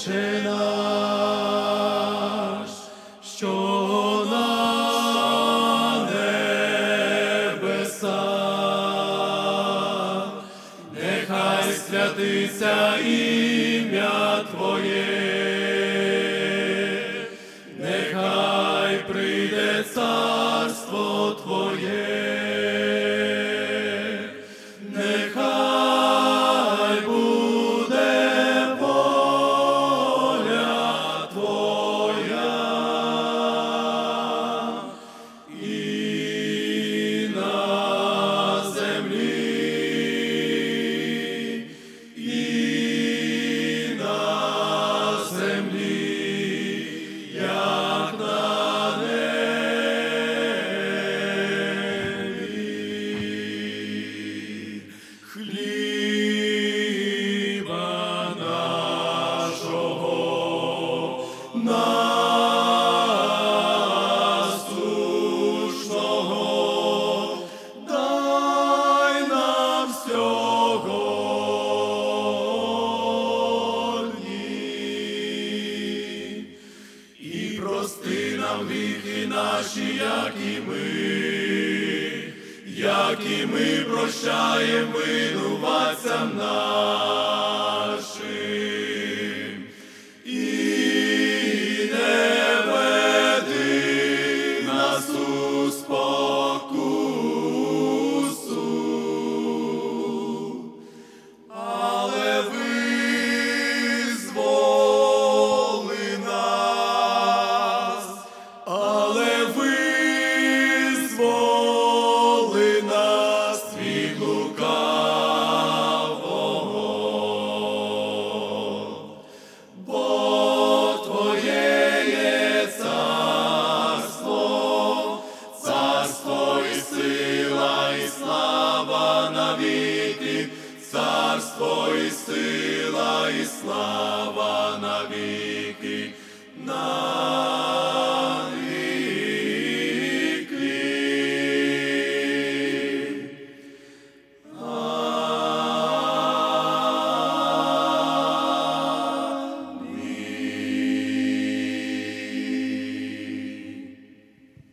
Отче наш, що на небесах, нехай святиться ім'я Твоє, прости нам віки наші, як і ми, як і ми прощаємо винуватцям нашим. Царство і сила, і слава навіки. навіки.